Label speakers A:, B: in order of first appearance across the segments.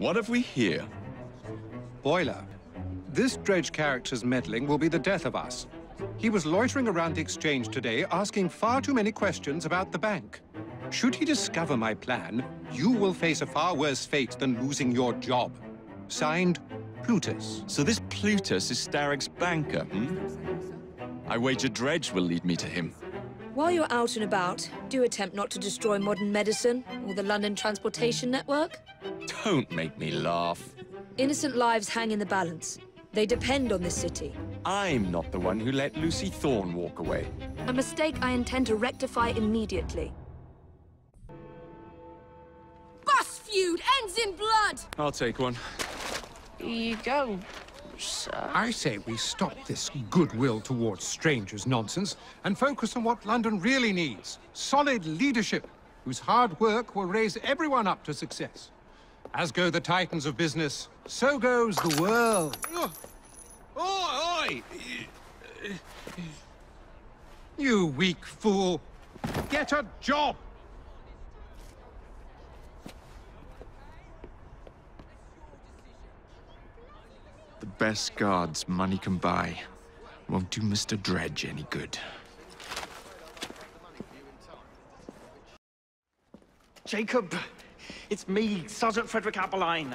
A: What have we here?
B: Boiler, this Dredge character's meddling will be the death of us. He was loitering around the exchange today, asking far too many questions about the bank. Should he discover my plan, you will face a far worse fate than losing your job. Signed, Plutus.
A: So this Plutus is Starrick's banker, hmm? I wager Dredge will lead me to him.
C: While you're out and about, do attempt not to destroy modern medicine or the London transportation network.
A: Don't make me laugh.
C: Innocent lives hang in the balance. They depend on this city.
A: I'm not the one who let Lucy Thorne walk away.
C: A mistake I intend to rectify immediately.
D: Bus feud ends in blood!
A: I'll take one.
D: Here you go, sir.
B: I say we stop this goodwill towards strangers nonsense and focus on what London really needs. Solid leadership, whose hard work will raise everyone up to success. As go the titans of business, so goes the world.
E: Oi, oi!
B: You weak fool! Get a job!
A: The best guards money can buy won't do Mr. Dredge any good.
F: Jacob, it's me, Sergeant Frederick Abberline.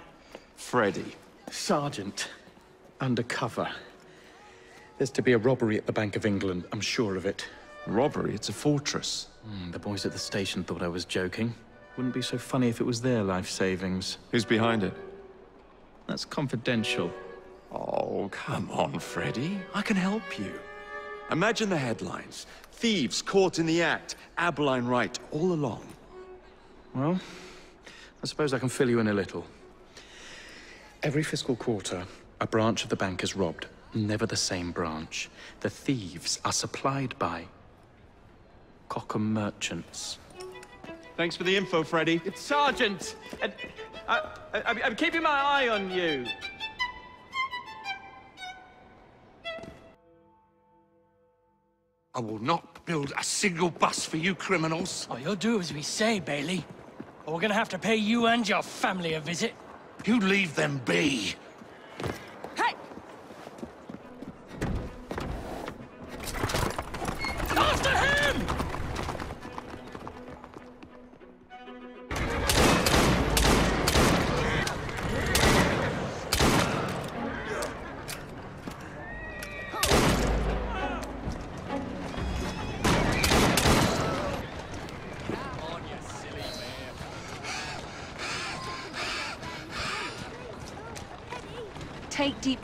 A: Freddy.
F: Sergeant, undercover. There's to be a robbery at the Bank of England, I'm sure of it.
A: Robbery? It's a fortress.
F: Hmm, the boys at the station thought I was joking. Wouldn't be so funny if it was their life savings.
A: Who's behind it?
F: That's confidential.
A: Oh, come on, Freddy. I can help you. Imagine the headlines. Thieves caught in the act. Abberline right all along.
F: Well, I suppose I can fill you in a little. Every fiscal quarter, a branch of the bank is robbed. Never the same branch. The thieves are supplied by Cockham merchants.
A: Thanks for the info, Freddy.
F: It's Sergeant! And I, I, I'm keeping my eye on you.
E: I will not build a single bus for you criminals.
G: Oh, you'll do as we say, Bailey. Or we're gonna have to pay you and your family a visit.
E: You leave them be.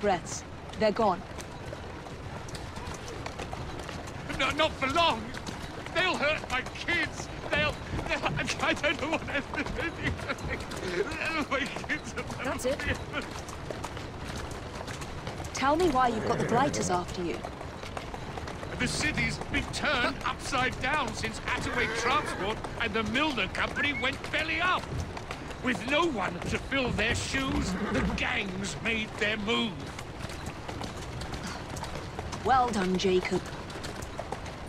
C: Breaths. They're gone.
E: No, not for long. They'll hurt my kids. They'll. they'll I don't know what do. My kids are
C: That's it. Tell me why you've got the Blighters after you.
E: The city's been turned upside down since Attaway Transport and the Millner Company went belly up. With no one to fill their shoes, the gangs made their move.
C: Well done, Jacob.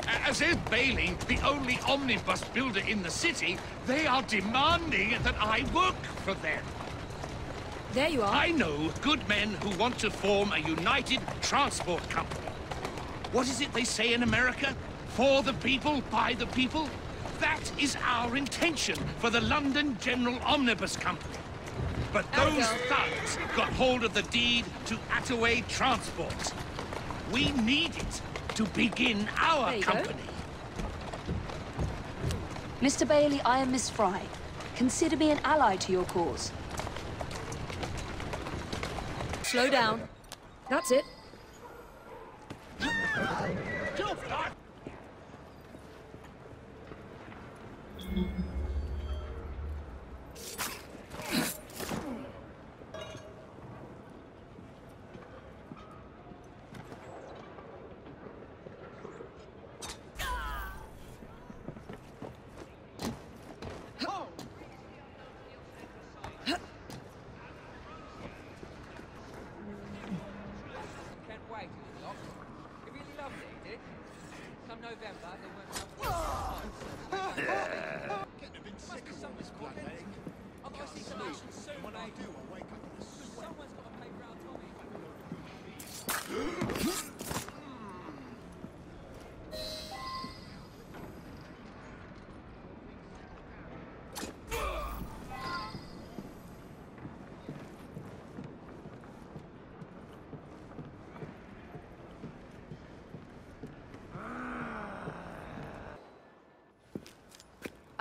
E: As is Bailey, the only omnibus builder in the city, they are demanding that I work for them.
C: There you are.
E: I know good men who want to form a united transport company. What is it they say in America? For the people, by the people? That is our intention for the London General Omnibus Company. But those
C: go.
E: thugs got hold of the deed to Attaway Transport. We need it to begin our
C: There you go.
E: company.
C: Mr. Bailey, I am Miss Fry. Consider me an ally to your cause. Slow down. That's it.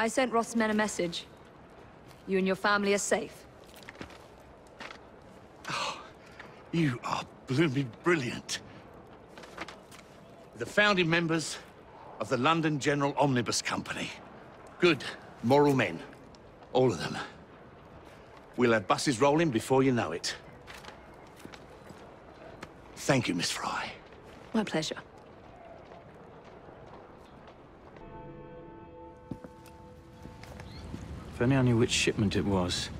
C: I sent Roth's men a message. You and your family are safe.
E: You are blooming brilliant. The founding members of the London General Omnibus Company. Good, moral men. All of them. We'll have buses rolling before you know it. Thank you, Miss Fry.
C: My pleasure.
F: If only I knew which shipment it was.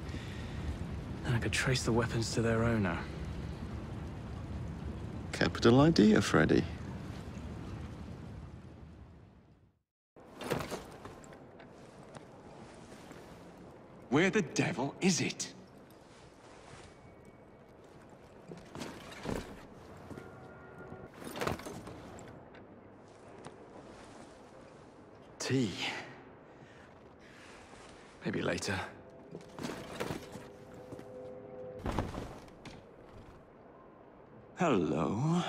F: Then I could trace the weapons to their owner.
A: Capital idea, Freddy. Where the devil is it? Tea. Maybe later. Hello.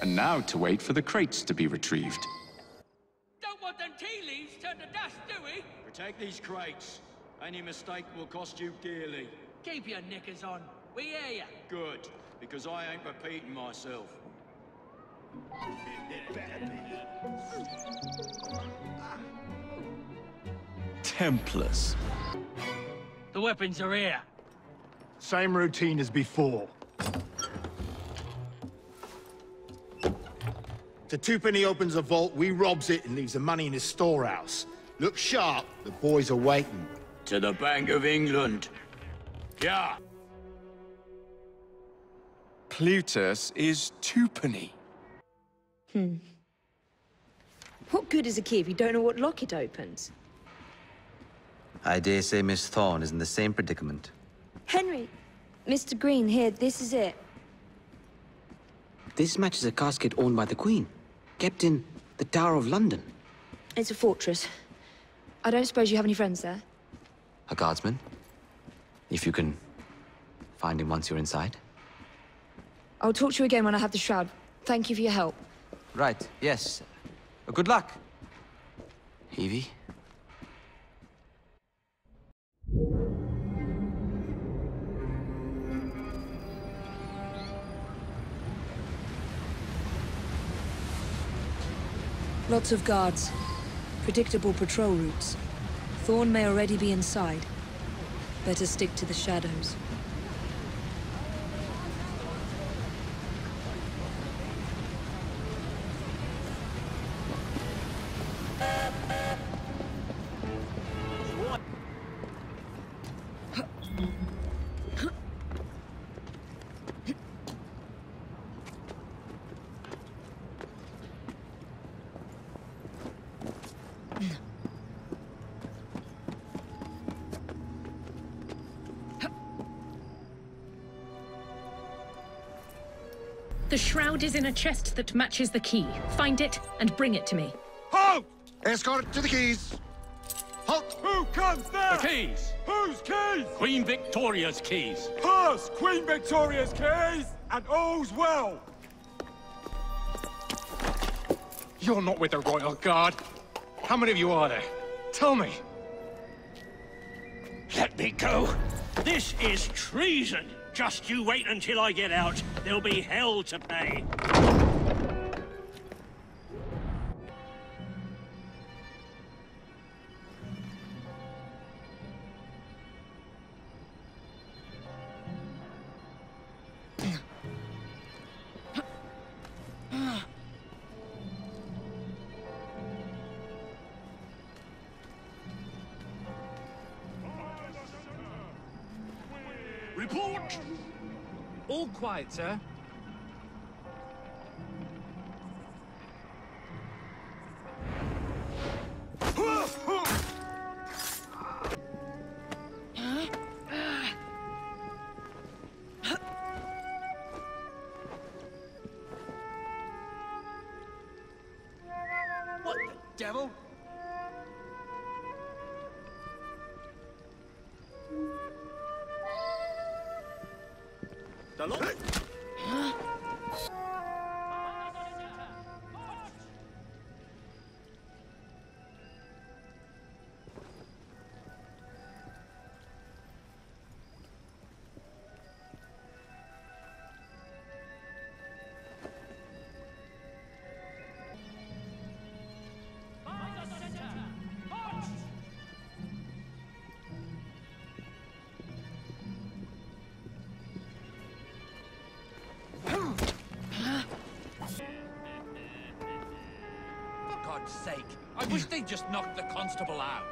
A: And now to wait for the crates to be retrieved.
G: Don't want them tea leaves turned to dust, do we?
H: Protect these crates. Any mistake will cost you dearly.
G: Keep your knickers on. We hear ya.
H: Good, because I ain't repeating myself.
A: Templars.
G: The weapons are here.
I: Same routine as before.
J: The twopenny opens a vault, we robs it and leaves the money in his storehouse. Look sharp, the boys are waiting.
H: To the Bank of England. Yeah.
A: Plutus is twopenny.
C: Hmm. What good is a key if you don't know what lock it opens?
K: I dare say Miss Thorne is in the same predicament.
C: Henry! Mr. Green, here, this is it.
K: This matches a casket owned by the Queen, kept in the Tower of London.
C: It's a fortress. I don't suppose you have any friends there?
K: A guardsman? If you can find him once you're inside.
C: I'll talk to you again when I have the shroud. Thank you for your help.
K: Right, yes. Uh, good luck. Evie?
C: Lots of guards. Predictable patrol routes. Thorne may already be inside. Better stick to the shadows.
L: The shroud is in a chest that matches the key. Find it and bring it to me.
J: Halt! Escort to the keys. Halt!
I: Who comes there?
E: The keys!
I: Whose keys?
E: Queen Victoria's keys.
I: Hers, Queen Victoria's keys, and all's well. You're not with the Royal Guard. How many of you are there? Tell me.
E: Let me go. This is treason. Just you wait until I get out. There'll be hell to pay.
G: Quiet, sir.
I: What the devil?
E: God's sake. I wish they'd just knocked the constable out.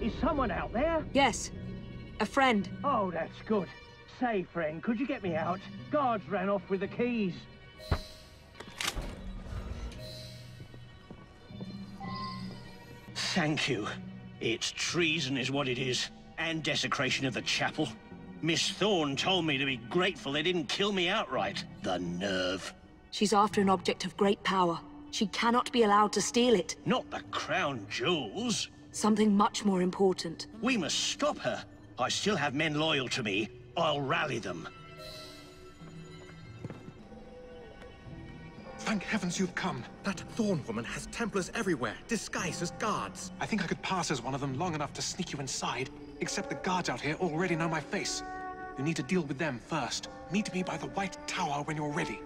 M: Is someone out there?
C: Yes. A friend.
M: Oh, that's good. Say, friend, could you get me out? Guards ran off with the keys. Thank you. It's treason is what it is. And desecration of the chapel. Miss Thorne told me to be grateful they didn't kill me outright. The nerve.
C: She's after an object of great power. She cannot be allowed to steal it.
M: Not the crown jewels.
C: Something much more important.
M: We must stop her. I still have men loyal to me. I'll rally them.
N: Thank heavens you've come. That Thorne woman has Templars everywhere, disguised as guards. I think I could pass as one of them long enough to sneak you inside, except the guards out here already know my face. You need to deal with them first. Meet me by the White Tower when you're ready.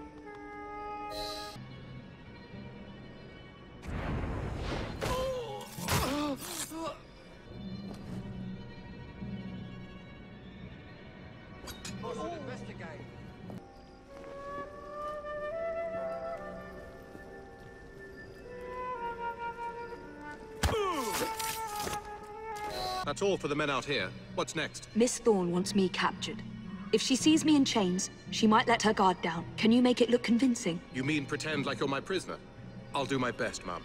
O: That's all for the men out here. What's next?
C: Miss Thorne wants me captured. If she sees me in chains, she might let her guard down. Can you make it look convincing?
O: You mean pretend like you're my prisoner? I'll do my best, Mum.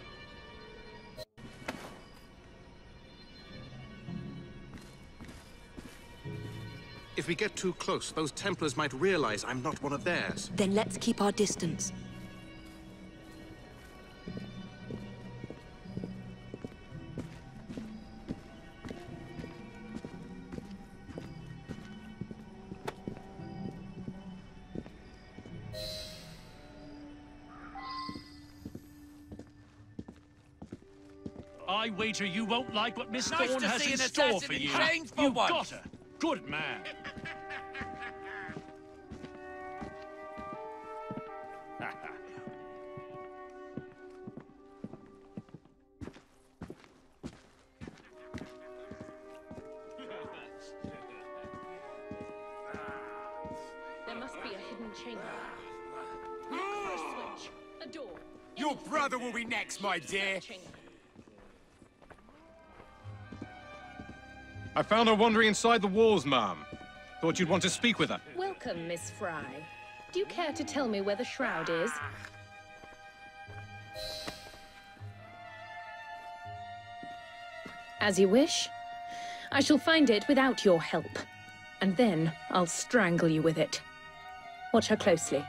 O: If we get too close, those Templars might realize I'm not one of theirs.
C: Then let's keep our distance.
G: Wager you won't like what Miss
E: Nice
G: Thorne has in store for you.
E: chains for
G: you
E: once.
G: got her. Good man.
L: There must be a hidden chamber. Look ah. for a switch. A door.
I: Your brother will be next, my dear.
N: I found her wandering inside the walls, ma'am. Thought you'd want to speak with her.
L: Welcome, Miss Fry. Do you care to tell me where the shroud is? As you wish. I shall find it without your help. And then I'll strangle you with it. Watch her closely.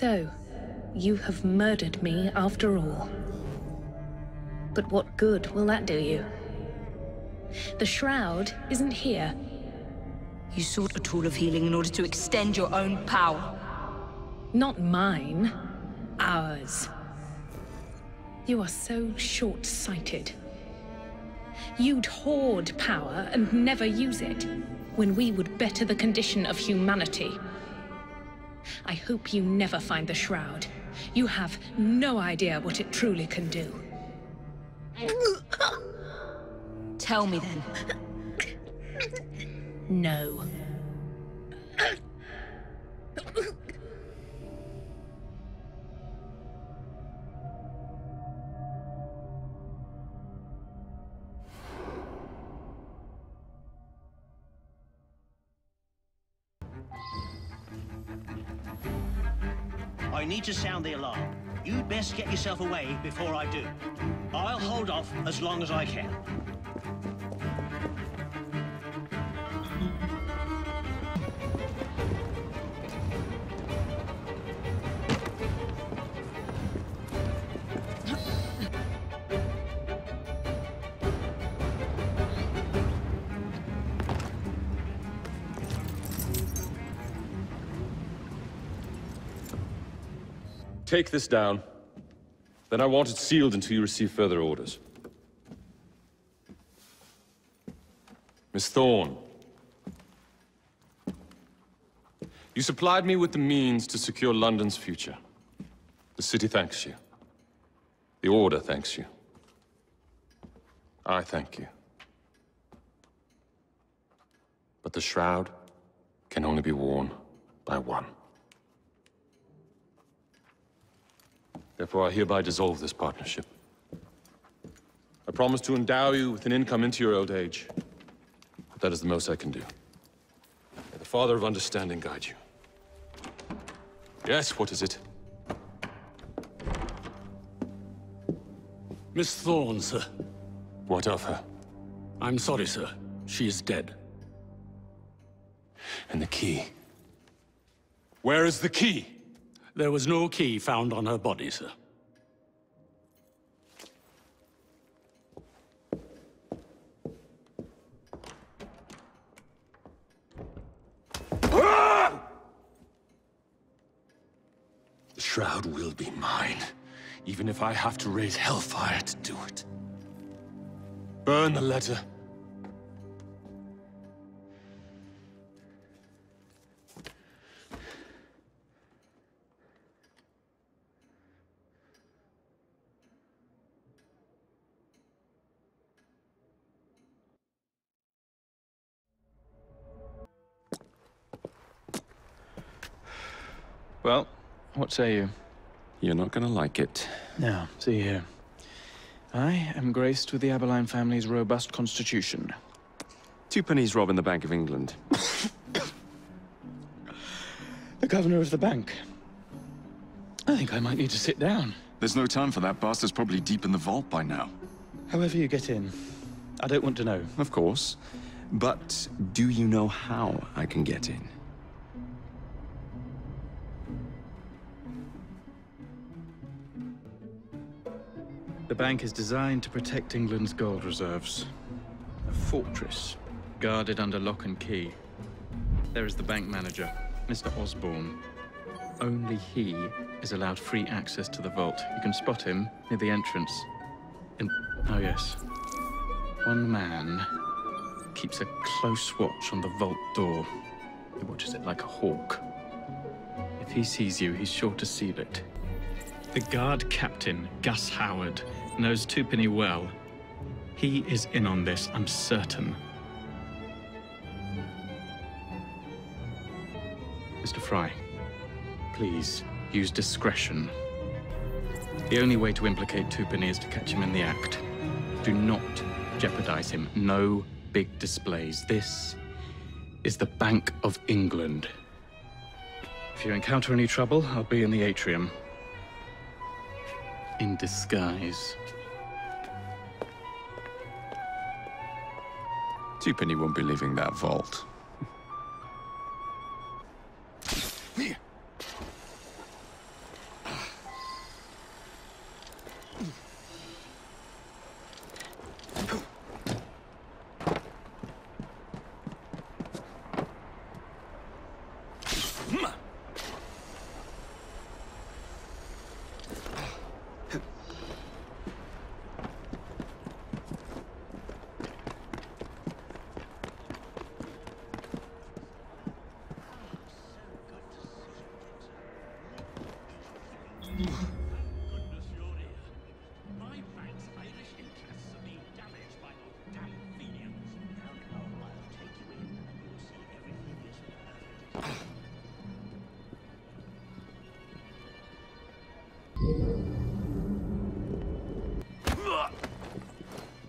L: So, you have murdered me after all. But what good will that do you? The shroud isn't here.
C: You sought a tool of healing in order to extend your own power.
L: Not mine. Ours. You are so short-sighted. You'd hoard power and never use it, when we would better the condition of humanity. I hope you never find the Shroud. You have no idea what it truly can do.
C: Tell me then.
L: No.
M: Need to sound the alarm. You'd best get yourself away before I do. I'll hold off as long as I can.
P: Take this down. Then I want it sealed until you receive further orders. Miss Thorne. You supplied me with the means to secure London's future. The city thanks you. The Order thanks you. I thank you. But the Shroud can only be worn by one. Therefore, I hereby dissolve this partnership. I promise to endow you with an income into your old age. But that is the most I can do. May the Father of Understanding guide you. Yes, what is it?
Q: Miss Thorne, sir.
P: What of her?
Q: I'm sorry, sir. She is dead.
P: And the key? Where is the key?
Q: There was no key found on her body, sir.
P: The Shroud will be mine, even if I have to raise hellfire to do it. Burn the letter.
F: Well, what say you?
A: You're not gonna like it.
F: Now, see here. I am graced with the Abberline family's robust constitution.
A: Two pennies robbing the Bank of England.
F: The governor of the bank. I think I might need to sit down.
A: There's no time for that. Bastard's probably deep in the vault by now.
F: However you get in. I don't want to know.
A: Of course. But do you know how I can get in?
F: Bank is designed to protect England's gold reserves. A fortress, guarded under lock and key. There is the bank manager, Mr. Osborne. Only he is allowed free access to the vault. You can spot him near the entrance. And, oh yes, one man keeps a close watch on the vault door. He watches it like a hawk. If he sees you, he's sure to seal it. The guard captain, Gus Howard, knows Twopenny well. He is in on this, I'm certain. Mr. Fry, please use discretion. The only way to implicate Twopenny is to catch him in the act. Do not jeopardize him. No big displays. This is the Bank of England. If you encounter any trouble, I'll be in the atrium. In disguise.
A: Twopenny won't be leaving that vault.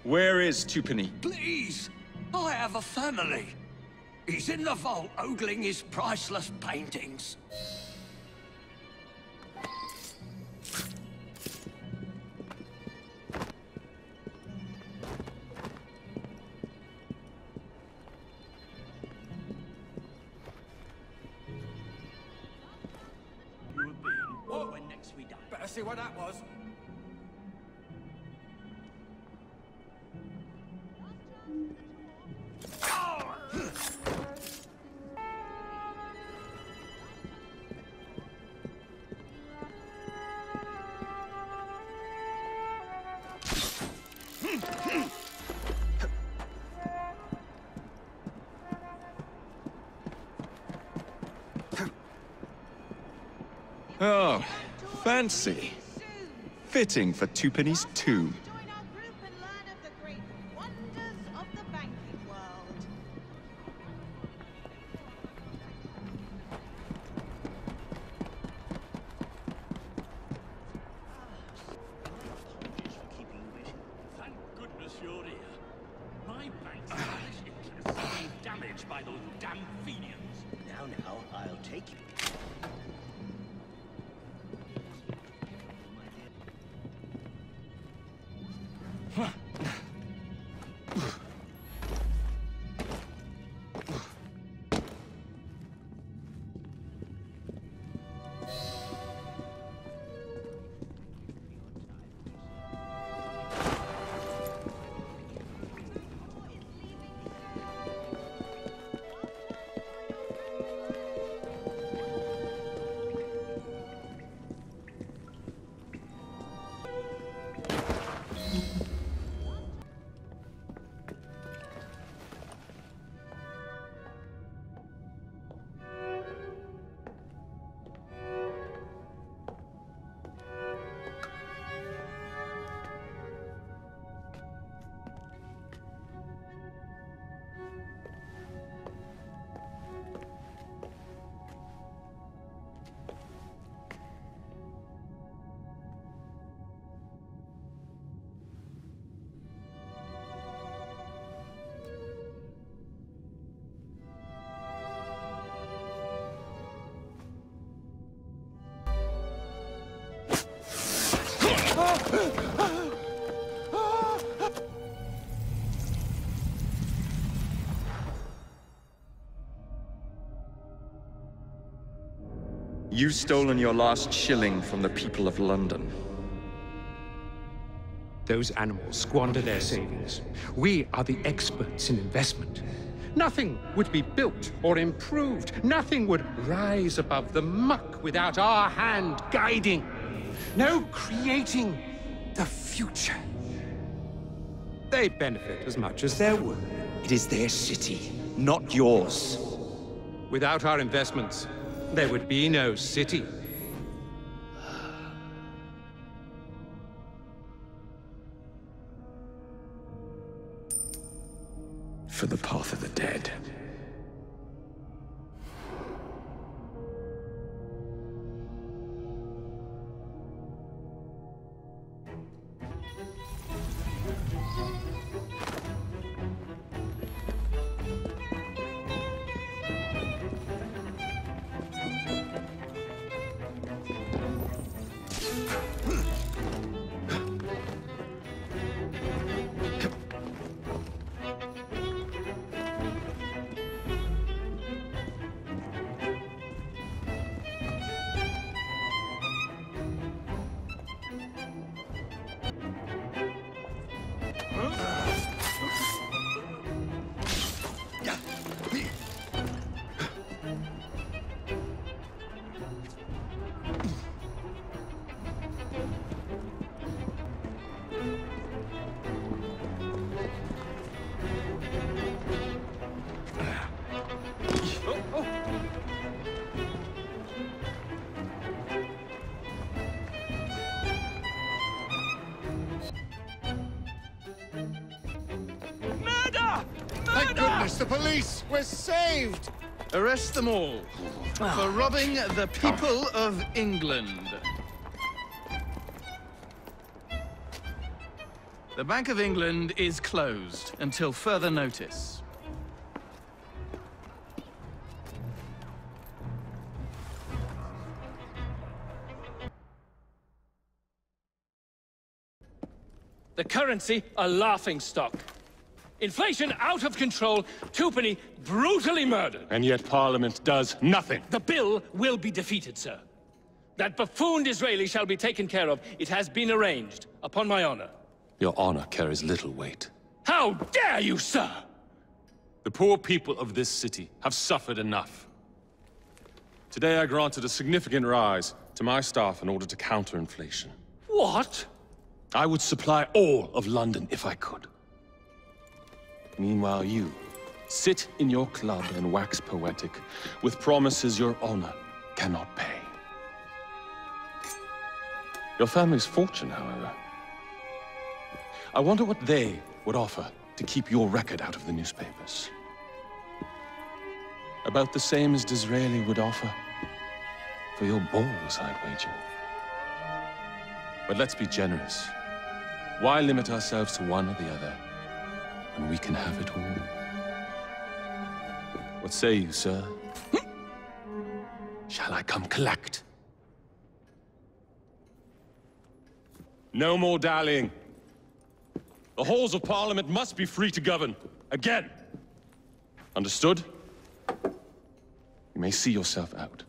A: Where is Twopenny?
R: Please, I have a family. He's in the vault ogling his priceless paintings.
A: Oh, fancy. Fitting for Twopenny's tomb. You've stolen your last shilling from the people of London.
B: Those animals squander their savings. We are the experts in investment. Nothing would be built or improved. Nothing would rise above the muck without our hand guiding. No creating the future. They benefit as much as their work.
A: It is their city, not yours.
B: Without our investments, there would be no city.
A: For the path of the dead.
J: Thank saved!
F: Arrest them all for oh. robbing the people of England. The Bank of England is closed until further notice.
G: The currency, a laughing stock. Inflation out of control, Twopenny brutally murdered.
P: And yet Parliament does nothing.
G: The bill will be defeated, sir. That buffoon Disraeli shall be taken care of. It has been arranged, upon my honor.
P: Your honor carries little weight.
G: How dare you, sir!
P: The poor people of this city have suffered enough. Today I granted a significant rise to my staff in order to counter inflation.
G: What?
P: I would supply all of London if I could. Meanwhile, you sit in your club and wax poetic with promises your honor cannot pay. Your family's fortune, however. I wonder what they would offer to keep your record out of the newspapers. About the same as Disraeli would offer for your balls, I'd wager. But let's be generous. Why limit ourselves to one or the other when we can have it all? What say you, sir? Hmm? Shall I come collect? No more dallying. The halls of Parliament must be free to govern. Again. Understood? You may see yourself out.